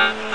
Uh-huh.